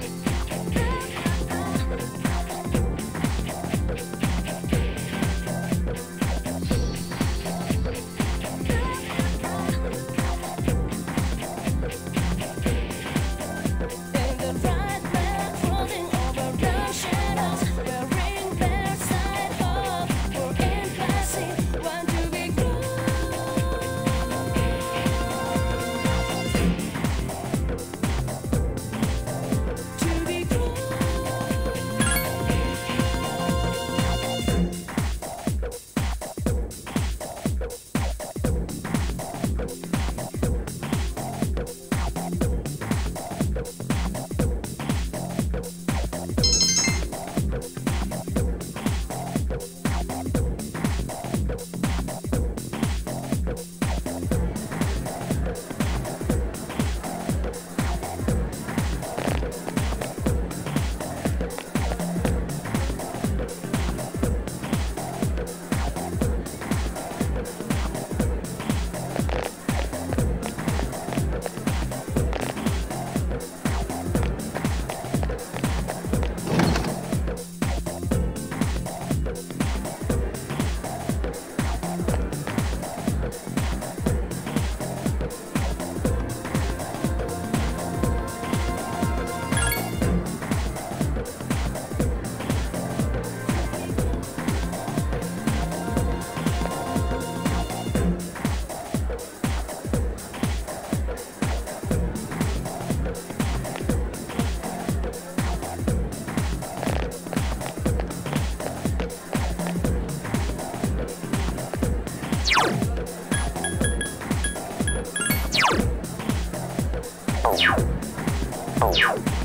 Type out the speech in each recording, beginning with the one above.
Thursday. Oh.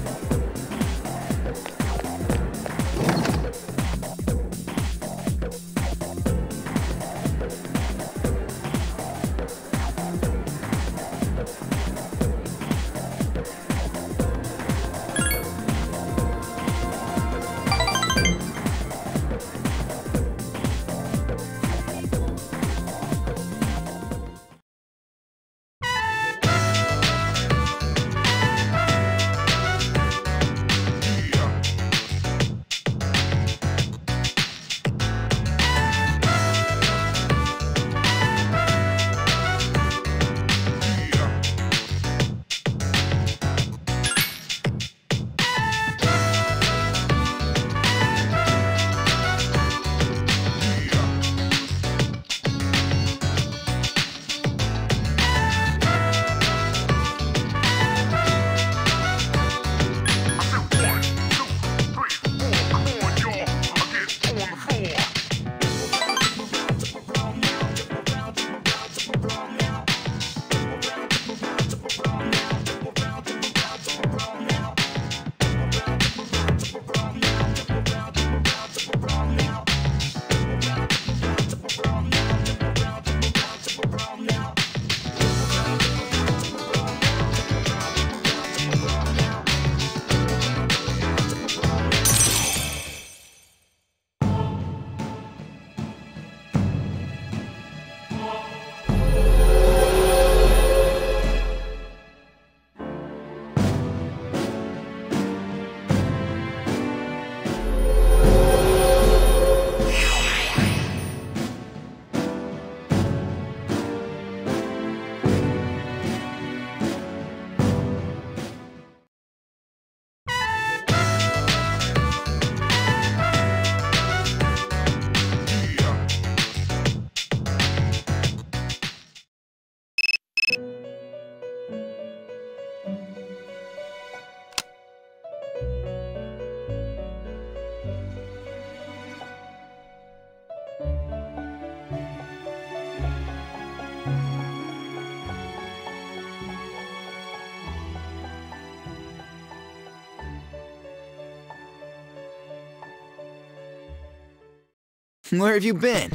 Where have you been?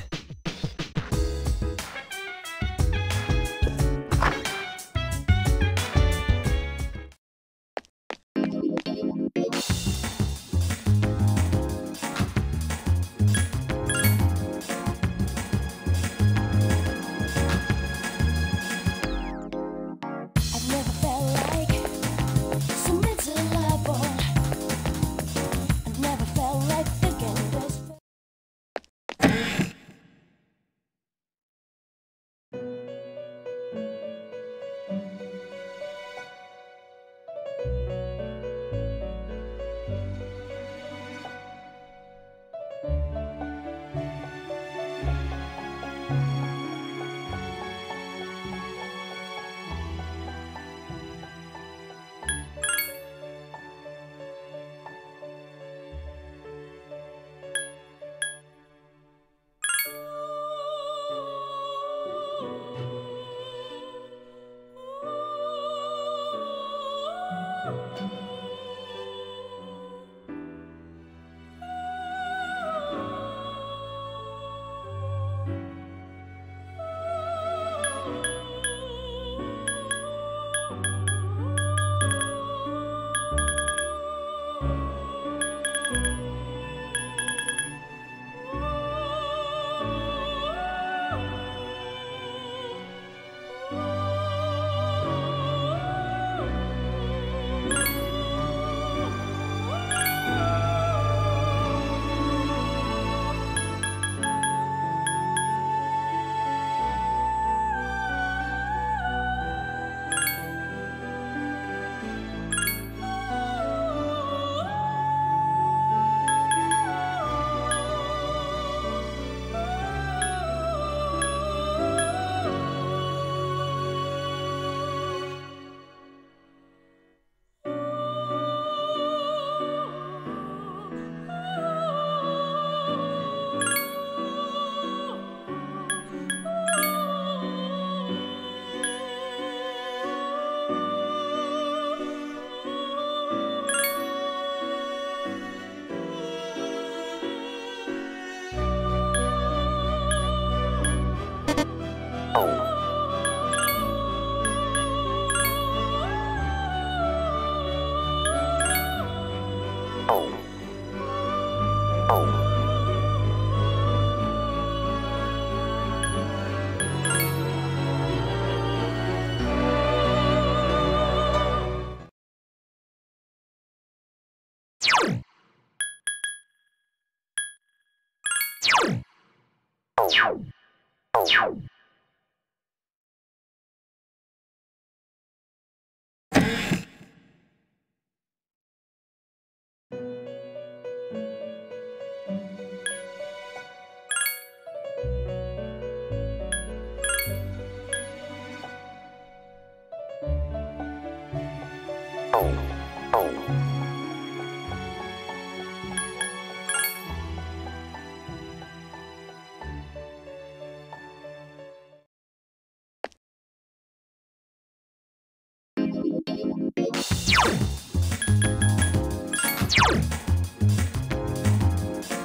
Oh.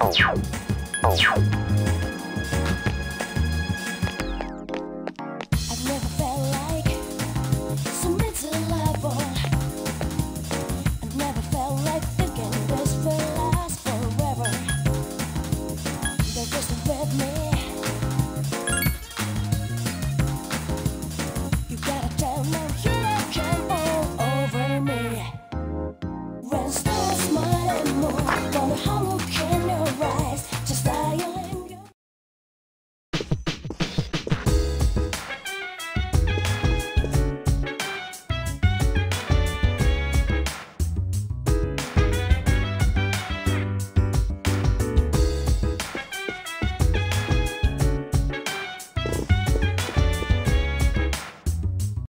哦哦